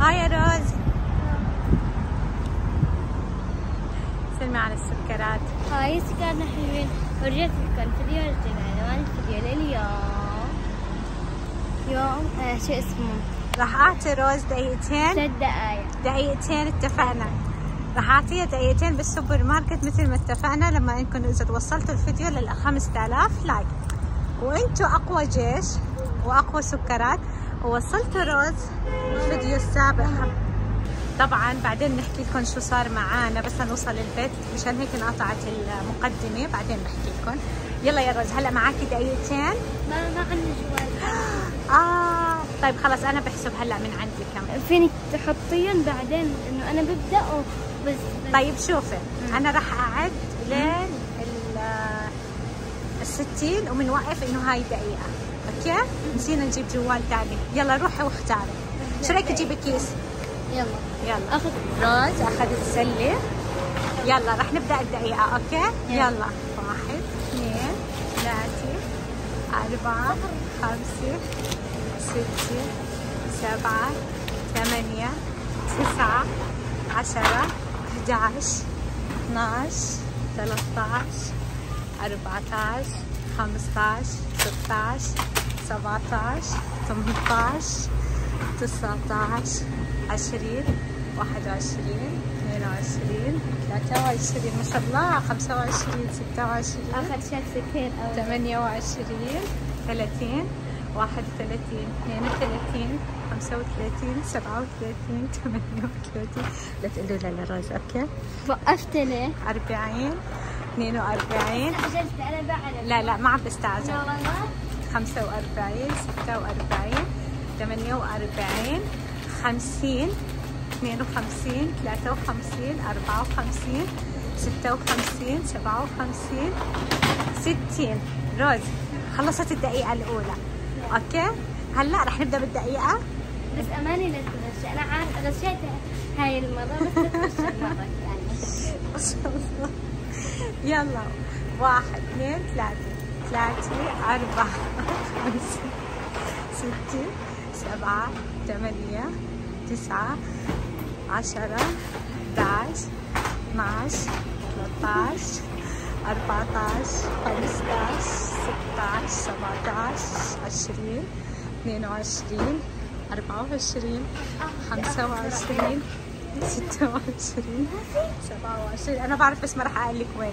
hi يا روز. سلمي على السكرات. hi سكرنا حلوين. ورجعت لكم فيديو جديد عنوان الفيديو لليوم. يوم آه شو اسمه؟ راح اعطي روز دقيقتين. ثلاث دقايق. دقيقتين اتفقنا. راح اعطيها دقيقتين بالسوبر ماركت مثل ما اتفقنا لما إنكم إذا توصلتوا الفيديو لل 5000 like. وإنتوا أقوى جيش وأقوى سكرات. ووصلتوا روز الفيديو السابق طبعا بعدين نحكي لكم شو صار معانا بس نوصل البيت مشان هيك انقطعت المقدمة بعدين بحكي لكم. يلا يا روز هلا معاكي دقيقتين. ما ما عندي جوال آه. طيب خلاص أنا بحسب هلا من عندي كم. فينك تحطين بعدين؟ إنه أنا ببدأ بس, طيب شوفي أنا راح أعد لين ال الستين وبنوقف إنه هاي دقيقة. okay؟ نسينا نجيب جوال تاني يلا روحي واختاري شو رأيك تجيبي كيس؟ يلا. يلا. أخذ روز اخذت سلة يلا راح نبدأ الدقيقة okay؟ يلا. يلا. واحد اثنين ثلاثة أربعة خمسة ستة سبعة ثمانية تسعة عشرة 11 12 13 14 15 16 17 18 19 20 21 22 23 ما شاء الله 25 26 اخذ شات سكر أو 28 30 31 32 35 37 38 لا تقولوا لا روز أوكي؟ وقفت ليه؟ 40 42 عجلت أنا بعد. لا لا ما عم بستعجل. والله 45 46 48 50 52 53 54 56 57 60 روز خلصت الدقيقة الأولى. أوكي؟ هلا رح نبدأ بالدقيقة؟ بس أماني لا تغش أنا عارف غشيت هاي المرة بس تغش المرة الثانية. يلا. واحد اثنين ثلاثة. ثلاثة أربعة خمسة ستة سبعة ثمانية تسعة عشرة 11 12 13 14 15 16 17 20 22 24 25 26 27 أنا بعرف بس ما راح أقول لك وين.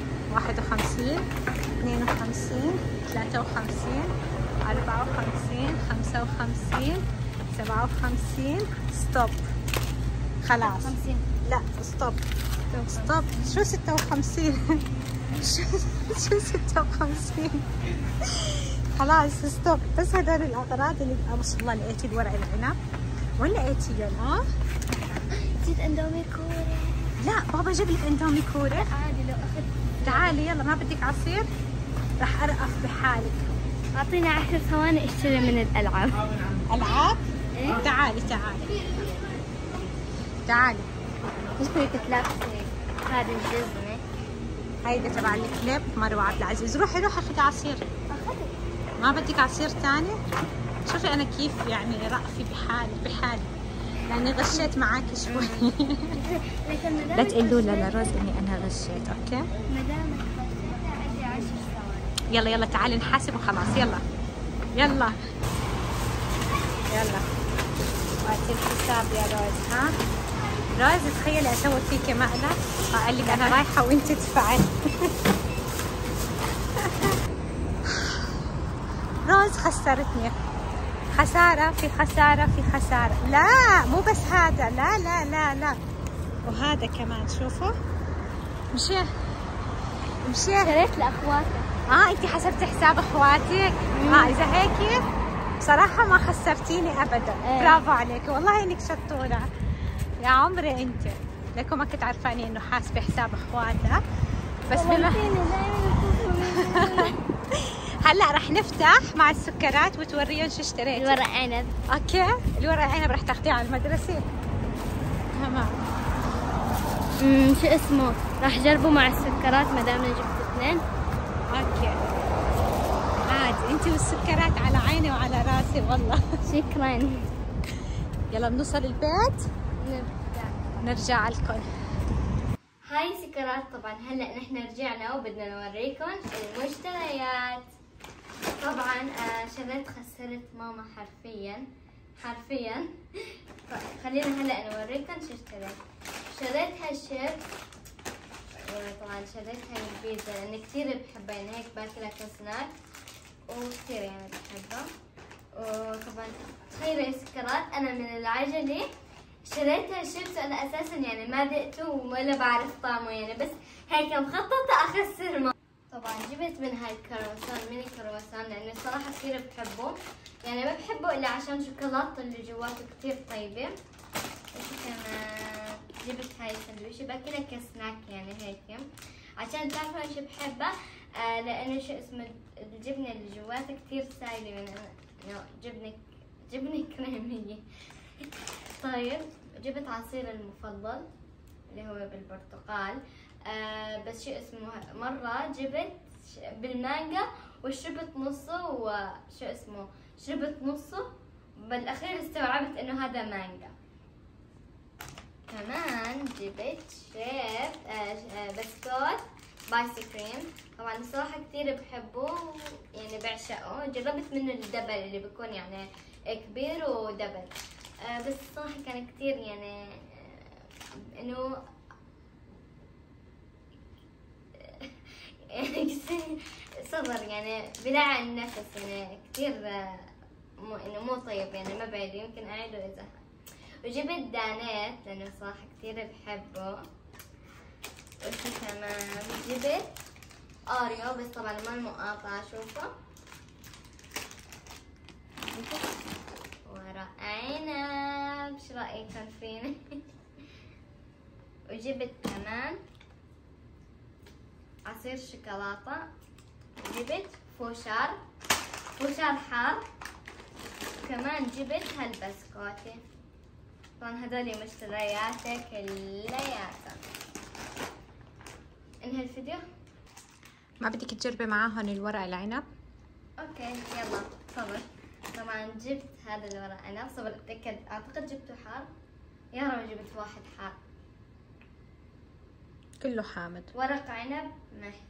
46 48 49 50 51 52 53 54 55 57 stop. خلاص. 50 لا stop. stop. شو 56 شو شو 56 خلاص stop. بس هدول الأغراض اللي ما شاء الله لقيتي الورق العنب. وين لقيتيهم آه نسيت أندومي كوري. لا بابا جاب لك أندومي كورة عادي لو أخذت تعالي يلا ما بدك عصير؟ رح ارقف بحالك. اعطينا 10 ثواني أشتري من الألعاب. ألعاب؟ إيه؟ تعالي تعالي. تعالي. إيش بدك تلبسي هذه الجزمة. هيدا تبع الكليب مروة عبد العزيز. روحي روحي خدي عصير. ما بدك عصير تاني شوفي أنا كيف يعني رأفي بحالي بحالي. لاني غشيت معاكي شوي. لا تقولوا غشيت- لروز اني أنا غشيت okay؟ ما دامك غشيت عندي 10 ثواني يلا يلا تعالي نحاسب وخلاص يلا. يلا. يلا. وقت الحساب يا روز ها؟ روز تخيلي أسوي فيكي مقلب قال لك أنا رايحة وأنت تدفعي. روز خسرتني. خسارة في خسارة في خسارة. لا مو بس هذا. لا لا لا لا. وهذا كمان شوفوا. مشي. مشي. اشتريت لأخواتك. آه انت حسبتي حساب أخواتك؟ آه إذا هيك بصراحة ما خسرتيني ابدا. إيه. برافو عليك. والله إنك شطورة. يا عمري أنت. لكم ما كنت عرفاني إنه حاسبة حساب أخواتها. بس بما هلا رح نفتح مع السكرات وتوريهم شو اشتريت الورق عنب. okay. الورق عنب رح تاخذيه على المدرسة. تمام. أمم، شو اسمه؟ راح جربه مع السكرات ما دام جبت اثنين. okay. عادي. انت والسكرات على عيني وعلى راسي والله. شكرا. يلا بنوصل البيت. نبدأ. نرجع لكم هاي سكرات طبعا. هلا نحن رجعنا وبدنا نوريكم المشتريات. طبعا آه شغلت خسرت ماما حرفيا حرفيا. خلينا هلأ نوريكم شو اشتريت شريت هالشيب آه، طبعا شريت هاي البيتزا لاني كثير بحبها يعني هيك باكلها كسناك وكثير يعني بحبها. وطبعا تخيلوا سكرات أنا من العجلة. شريت هالشيبس أنا أساسا يعني ما دقته ولا بعرف طعمه يعني بس هيك مخططة أخسر ما طبعا جبت من هاي الكروسان ميني كروسان لأنه صراحة كثير بحبه. يعني ما بحبه إلا عشان شوكولاتة اللي جواته كثير طيبة. إيش كمان؟ جبت هاي السندويشة باكلها كسناك يعني هيك. عشان تعرفوا إيش بحبها آه لأنه شو اسمه؟ الجبنة اللي جواتها كثير سايلة من إنه جبنه جبنة كريمية. طيب جبت عصير المفضل اللي هو بالبرتقال. بس شو اسمه مرة جبت بالمانجا وشربت نصه وشو اسمه شربت نصه بالأخير استوعبت إنه هذا مانجا. كمان جبت شيب آه آه بسكوت بايس كريم. طبعا الصراحة كثير بحبه يعني بعشقه. جربت منه الدبل اللي بيكون يعني كبير ودبل. آه بس الصراحة كان كثير يعني آه، إنه يعني صبر يعني بلع النفس يعني كثير مو إنه مو طيب يعني ما بعيد يمكن أعيده إذا وجبت دانيت لأنه صراحة كثير بحبه. وشو كمان جبت اوريو بس طبعا ما المقاطعة شوفه ورق عنب شو رأيكم فيني؟ وجبت كمان عصير شوكولاتة جبت فوشار فوشار حار كمان جبت هالبسكوتة. طبعا هذول مشترياتي كلياتها إنهي الفيديو؟ ما بدك تجربي معاهم الورق العنب؟ أوكي يلا صبر طبعا جبت هذا الورق عنب صبر اتاكد أعتقد جبته حار. يا رب جبت واحد حار. كله حامض. ورق عنب؟ محشي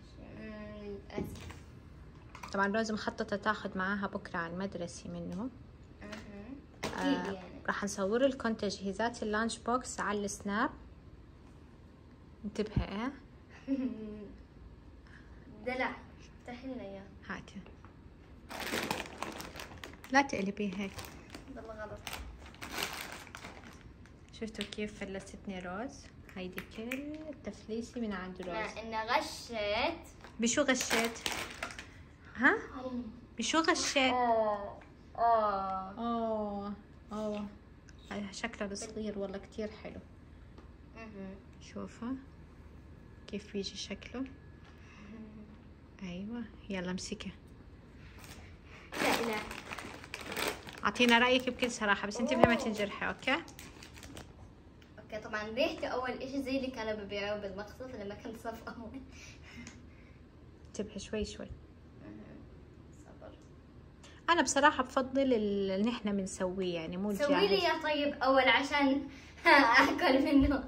طبعا لازم مخططة تاخذ معاها بكرة على المدرسة منه. آه أكيد يعني. راح نصور لكم تجهيزات ال lunch box على السناب. انتبهي إيه؟ دلع. افتحي لنا اياه هاتي. لا تقلبي هيك. والله غلط شفتوا كيف فلستني روز؟ هيدي كل التفليسة من عند روز مع إنه غشيت. بشو غشيت؟ ها؟ بشو غشيت؟ آه آه أوه أوه. هاي شكله صغير والله كتير حلو. شوفوا كيف بيجي شكله؟ أيوه يلا امسكي لا لا. أعطينا رأيك بكل صراحة بس أنت ما تنجرحي أوكي؟ طبعا ريحته أول إشي زي اللي كانوا ببيعوه بالمقصف لما كنت صف أول. انتبهي شوي شوي. صبر. أنا بصراحة بفضل اللي نحن بنسويه يعني مو سوي لي الجاهز. يا طيب أول عشان أكل منه.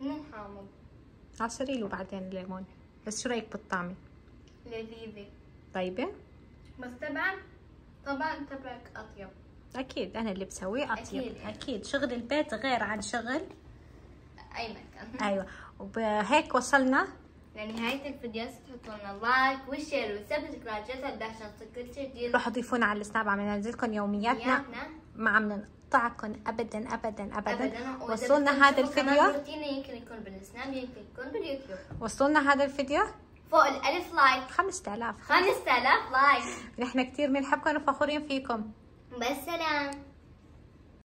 مو حامض عصري له بعدين الليمون. بس شو رايك بالطعمه لذيذة طيبة؟ بس طبعا طبعا تبعك أطيب. أكيد أنا اللي بسويه أطيب. أكيد. أكيد, أكيد. شغل البيت غير عن شغل. اي مكان أيوه. وبهيك وصلنا؟ لنهاية الفيديو. تحطوا لنا like و share و subscribe عشان تصير كل شيء روحوا ضيفونا على السناب عم ننزل لكم يومياتنا. فيديوهاتنا ما عم نقطعكم ابدا ابدا ابدا, وصلنا هذا الفيديو؟ يمكن يكون بالسناب يمكن يكون باليوتيوب. وصلنا هذا الفيديو؟ فوق الألف like. 5000 5000 like. نحن كثير بنحبكم وفخورين فيكم. بالسلام